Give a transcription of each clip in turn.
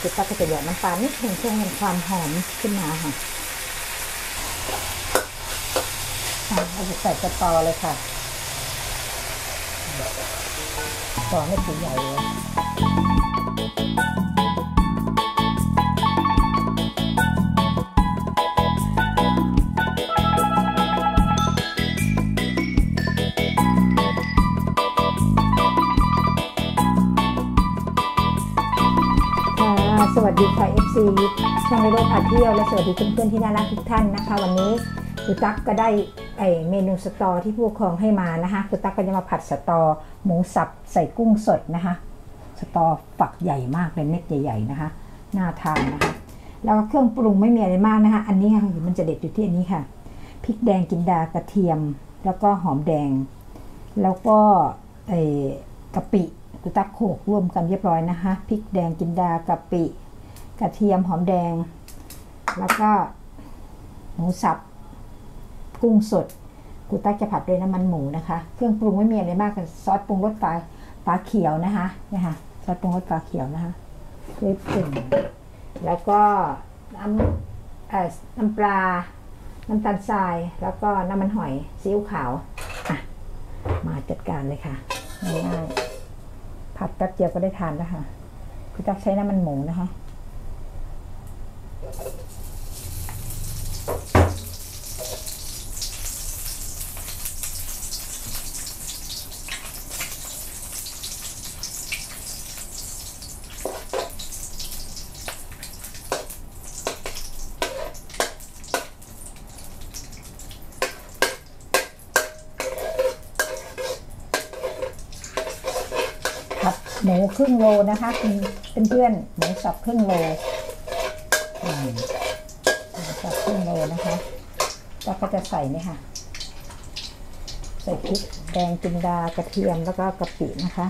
คือตักก็จะหยอดน้ำปลานิดเพียงเพื่อให้ความหอมขึ้นมาค่ะเราจะใส่กระตอเลยค่ะตอไม่ถึงใหญ่เลย สวัสดีค่ะ FC ช่องในโลกพาเที่ยวและสวัสดีเพื่อนๆที่น่ารักทุกท่านนะคะ วันนี้คุณตั๊กก็ได้เมนูสตอที่ผู้ปกครองให้มานะคะคุณตั๊กก็จะมาผัดสตอ หมูสับใส่กุ้งสดนะคะ สตอฝักใหญ่มากเลยเม็ดใหญ่ๆนะคะน่าทานนะคะแล้วเครื่องปรุงไม่มีอะไรมากนะคะ อันนี้ค่ะมันจะเด็ดอยู่ที่อันนี้ค่ะพริกแดงกินดากระเทียม แล้วก็หอมแดง แล้วก็กะปิ กุตักโขกรวมกันเรียบร้อยนะคะพริกแดงกินดากะปิ กระเทียมหอมแดง แล้วก็หมูสับ กุ้งสดกุตักจะผัดด้วยน้ำมันหมูนะคะ เครื่องปรุงไม่มีอะไรมากกันซอสปรุงรสปลาปลาเขียวนะคะนะคะซอสปรุงรสปลาเขียวนะคะด้วยปรุงแล้วก็น้ำเอ่อน้ำปลา น้ำตาลทราย แล้วก็น้ำมันหอยซีอิ๊วขาว อะ มาจัดการเลยค่ะง่ายๆ ผัดแป๊บเดียวก็ได้ทานแล้วค่ะคุณตักใช้น้ำมันหมูนะคะ ผัดหมูค รึ่งโลนะคะเป็นเพื่อนๆหมูสับครึ่งโลหมูสับครึ่งโลนะคะเราก็จะใส่นี่ค่ะ ใส่พริกแดงจินดากระเทียมแล้วก็กะปินะคะ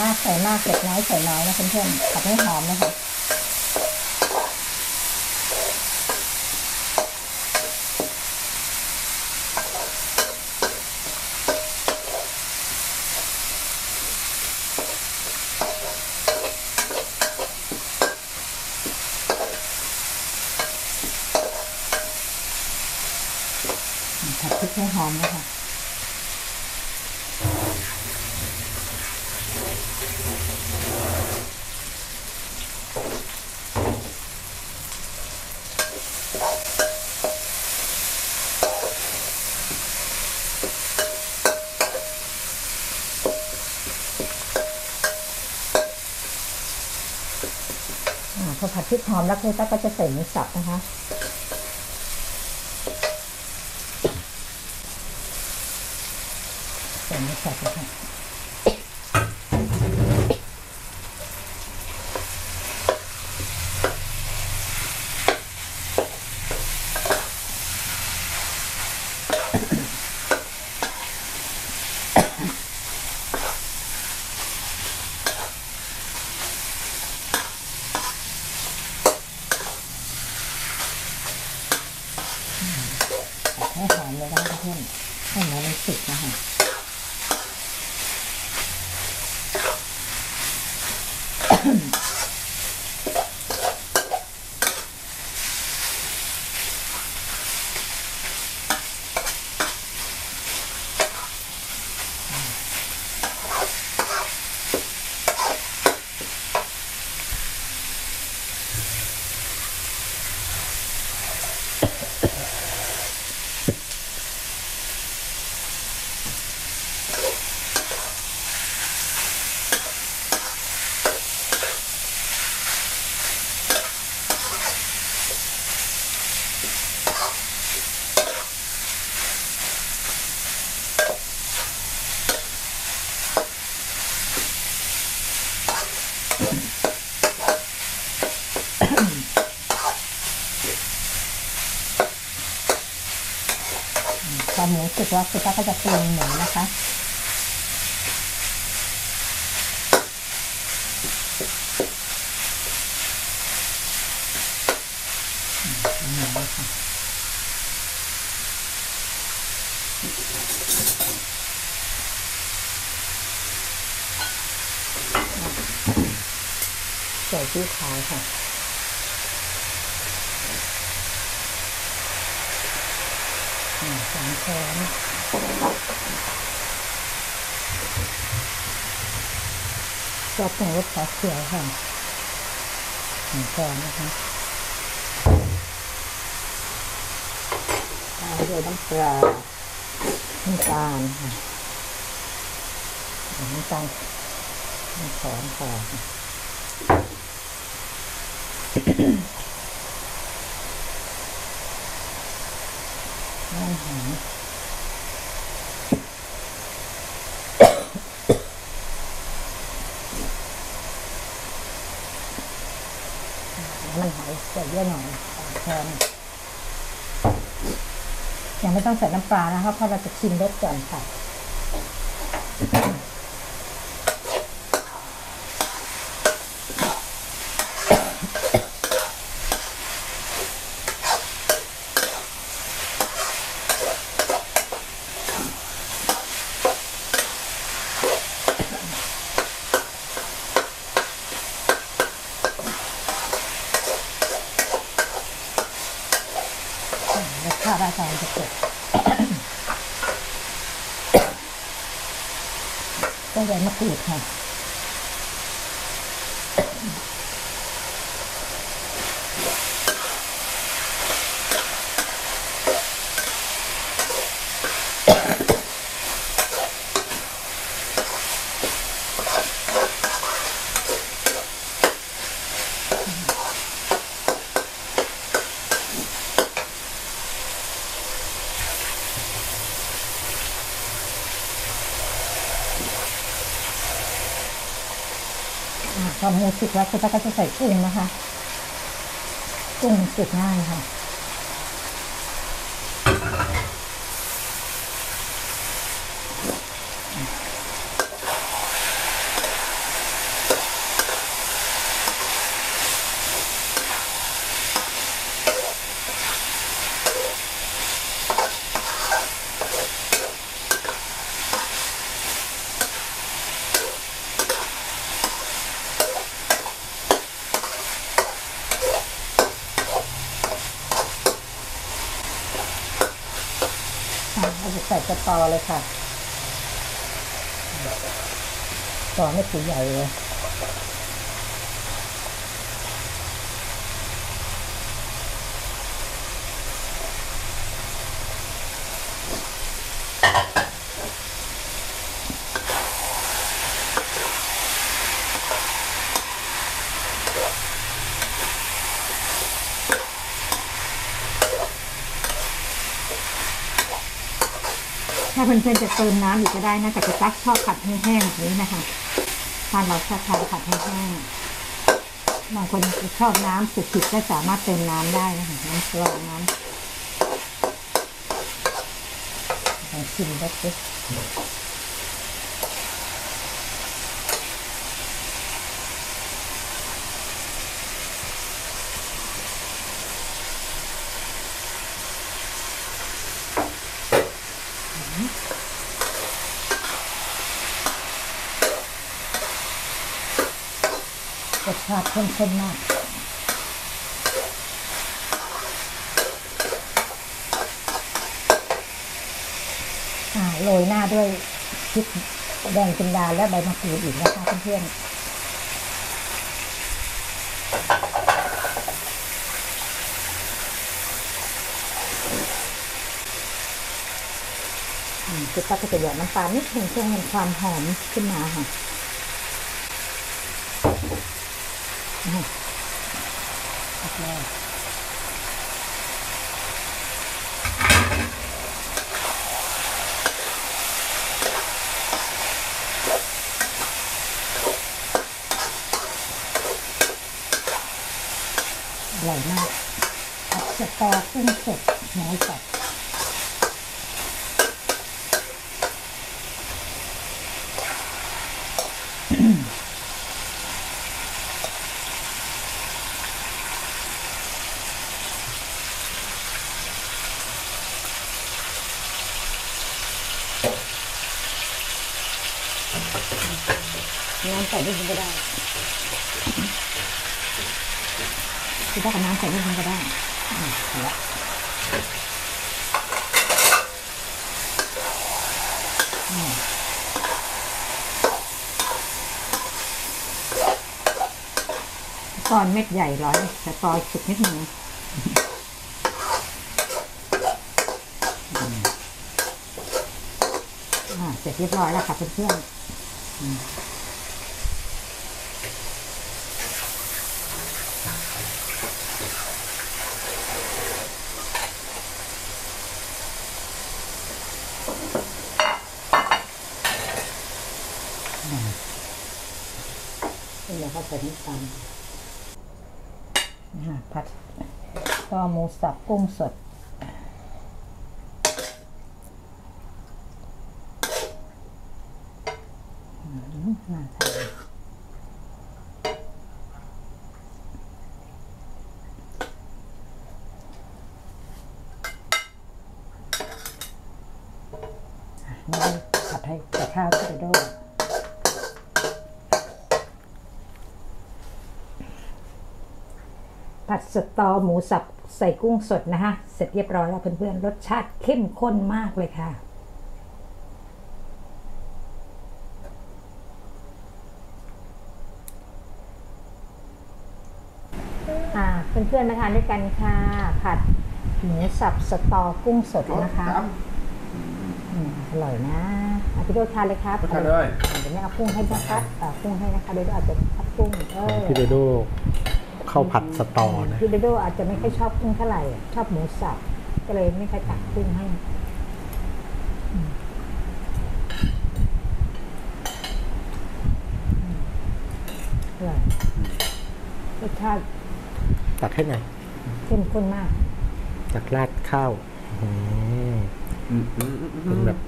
มากใส่มากเผ็ดน้อยใส่น้อยนะเพื่อนๆผัดให้หอมนะคะผัดพริกให้หอมนะคะ อ่า พอผัดพริกหอมแล้วคุณตั๊กก็จะใส่หมูสับนะคะ กแล้คือป้าก็จะเปรุงหมูนะคะใส่ที่ขายค่ะ สามช้อนซอสปรุงรสขาวเขียวค่ะหนึ่งช้อนนะคะตามด้วยน้ำปลาน้ำตาลค่ะน้ำตาลน้ำช้อนค่ะ น้ำหอ มมันหอยใส่เยอะหน่อยแทนยังไม่ต้องใส่น้ำปลานะคะเพราะเราจะชิมรสก่อนค่ะ รสชาติอาจารย์จะเกิด ต้องใส่มะกรูดค่ะ อ่าพอหมูสุกแล้วคุณตาก็จะใส่กุ้งนะคะ กุ้งสุกง่ายค่ะ อ่ ต่อเลยค่ะต่อไม่ถือใหญ่เลย เพื่อนๆจะเติมน้ำอีกก็ได้นะแต่จะตักชอบผัดแห้งๆแบบนี้นะคะทานเราชอบทานผัดแห้งๆบางคนชอบน้ำสุกๆก็สามารถเติมน้ำได้นะคะน้ำกรองน้ำลองชิมดูสิ รสชาติเข้มข้นมากอ่าโรยหน้าด้วยพริกแดงจินดาและใบมะกรูดอีกนะคะเพื่อนๆคือตักก็จะหยอดน้ำปลานิดนึงเพื่อให้ความหอมขึ้นมาค่ะอืมตักแล้วอ ร่อยมากผัดสตอกุ้งสดหมูสับน้ำใส่ด้วยก็ได้ คือถ้ากับน้ำใส่นิดนึงก็ได้อืมเอาละอืมก้อนเม็ดใหญ่ร้อยแต่ซอยสุดนิดนึงอืมอ่าเสร็จเรียบร้อยแล้วค่ะเพื่อนๆอืม นี่เรา ก็ใส่น้ำตาลผัดก็หมูสับกุ้งสดน่าทานนี่ผัดให้ใส่ข้าวไปด้วย ผัดสตอหมูสับใส่กุ้งสดนะคะเสร็จเรียบร้อยแล้วเพื่อนๆรสชาติเข้มข้นมากเลยค่ะ อ่าเพื่อนๆมาทานด้วยกันค่ะ ผัดหมูสับสตอกุ้งสดนะคะอืมอร่อยนะอาพี่โดทานเลยครับทานเลย เดี๋ยวแม่เอากุ้งให้นะคะอ่ากุ้งให้นะคะโดยอาจจะพัดกุ้งเออ พี่โดโด ข้าวผัดสตอนะพี่โดโดอาจจะไม่ค่อยชอบกุ้งเท่าไหร่ชอบหมูสับก็เลยไม่ค่อยตักกุ้งให้อืมอืมอร่อยรสชาติตักให้หน่อยเข้มข้นมาก ตักราดข้าวอืมอืมอืมอืมเป็นแบบ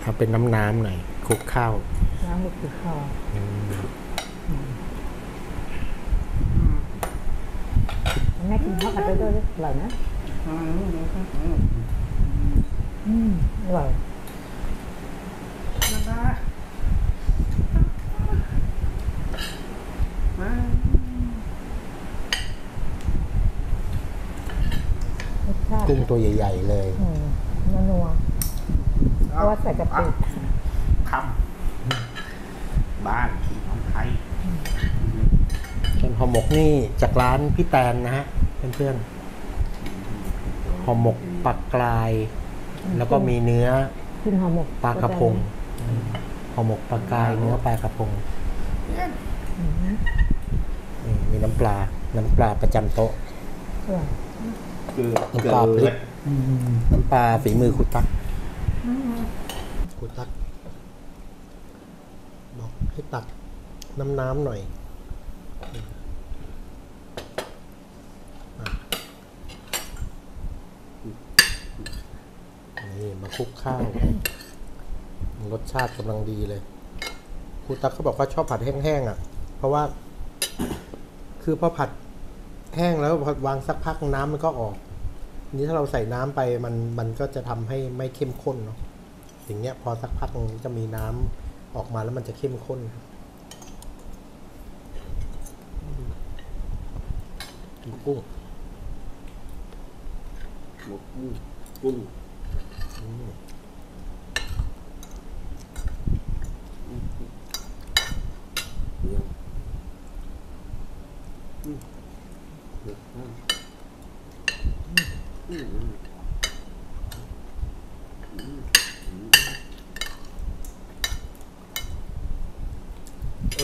เอาเป็นน้ำน้ำๆหน่อยคลุกข้าว น้ำหมึกติดคอ อืม แม่กินข้าวผัดโดโดด้วยอร่อยนะอืมอืมอืมอร่อยนั่นนะมารสชาติกุ้งตัวใหญ่ ๆ เลย อืมนัวๆเพราะว่าใส่กะปิคำบ้านของไทย ส่วนห่อหมกนี่จากร้านพี่แตนนะฮะ เพื่อนๆห่อหมกปลากราย แล้วก็มีเนื้อกินห่อหมกปลากระพงห่อหมกปลากรายเนื้อปลากระพงอืมนี่มีน้ำปลา น้ำปลาประจำโต๊ะอร่อยเกลือน้ำปลาพริกน้ำปลาฝีมือคุตักคุตักบอกให้ตักน้ำน้ำหน่อย นี่มาคลุกข้าวรสชาติกำลังดีเลยครูตักเขาบอกว่าชอบผัดแห้งๆอะ เพราะว่า คือพอผัดแห้งแล้วพอวางสักพักน้ำมันก็ออกทีนี้ถ้าเราใส่น้ำไปมันมันก็จะทำให้ไม่เข้มข้นเนาะอย่างเงี้ยพอสักพักมันจะมีน้ำออกมาแล้วมันจะเข้มข้นครับกินกุ้งหมกกุ้ง กุ้งเดี๋ยว อ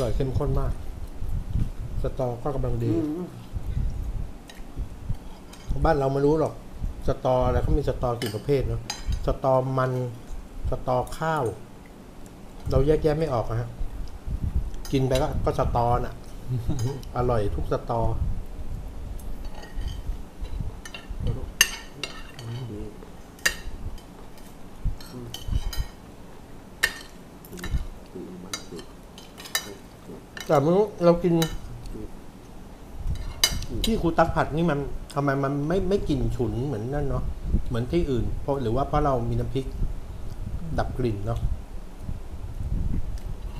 ร่อยเข้มข้นมาก สตอก็กำลังดี บ้านเราไม่รู้หรอก สตออะไรเขามีสตอกี่ประเภทเนาะ สตอมัน สตอข้าว เราแยกแยะไม่ออกนะฮะ กินไปก็ก็สตอน่ะ อร่อยทุกสตอแต่ไม่รู้เรากิน ที่ครูตักผัดนี่มันทำไมมันไม่ไม่กลิ่นฉุนเหมือนนั่นเนาะ เหมือนที่อื่น เพราะหรือว่าเพราะเรามีน้ำพริกดับกลิ่นเนาะ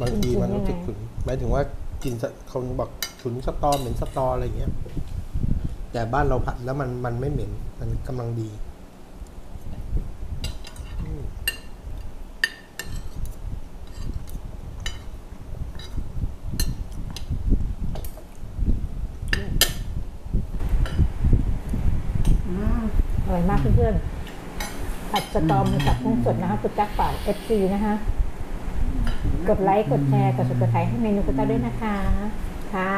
บางทีมันรู้สึกฉุนหมายถึงว่ากินเขาบอกฉุนสตอเหม็นสตออะไรอย่างเงี้ย แต่บ้านเราผัดแล้วมันมันไม่เหม็น มันกำลังดีอืม อร่อยมากเพื่อนๆผัด สะตอหมูสับกุ้งสดนะคะครูตั๊กฝาก FC นะคะ กดไลค์ กดแชร์ กด subscribe ให้เมนูครูตั๊กด้วยนะคะ ค่ะ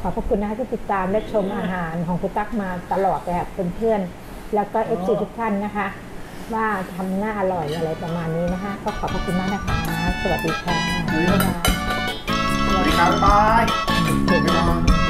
ขอบพระคุณนะคะที่ติดตามและชมอาหารของครูตั๊กมาตลอดเลยค่ะเพื่อนๆ แล้วก็ FC ทุกท่านนะคะ ว่าทำหน้าอร่อยอะไรประมาณนี้นะคะ ก็ขอบพระคุณมากนะคะ สวัสดีค่ะสวัสดีครับ bye byeย